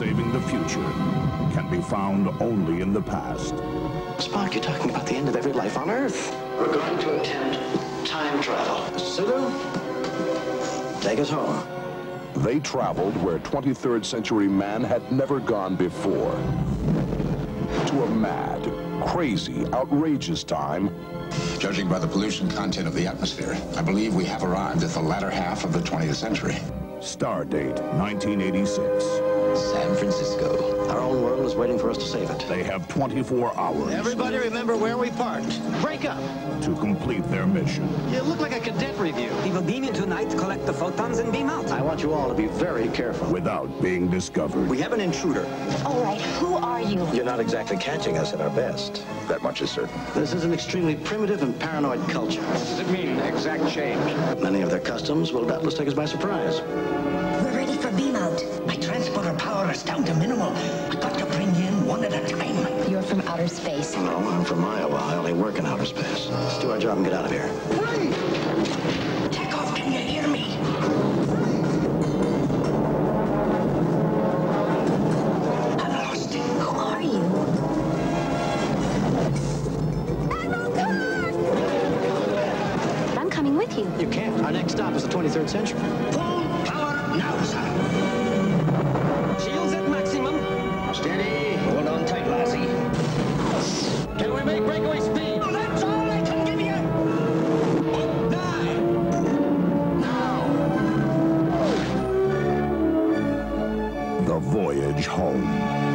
saving the future can be found only in the past. Spock, you're talking about the end of every life on Earth. We're going to attempt time travel. Sulu, take us home. They traveled where 23rd century man had never gone before. To a mad, crazy, outrageous time. Judging by the pollution content of the atmosphere, I believe we have arrived at the latter half of the 20th century. Stardate 1986. San Francisco. Our own world is waiting for us to save it. They have 24 hours Everybody remember where we parked. Break up. to complete their mission. You look like a cadet review. We will beam in tonight, collect the photons, and beam out. I want you all to be very careful. without being discovered. We have an intruder. All right, who are you? You're not exactly catching us at our best. That much is certain. This is an extremely primitive and paranoid culture. What does it mean, exact change? Many of their customs will doubtless take us by surprise. We're ready for beam out. My transporter power is down to minimal. I've got to bring you in one at a time. You're from outer space. No, I'm from Iowa. I only work in outer space. Let's do our job and get out of here. coming with you. You can't. Our next stop is the 23rd century. Full power now, sir. Shields at maximum. Steady. Hold on tight, lassie. Can we make breakaway speed? Oh, that's all I can give you. Nine. Now. The voyage home.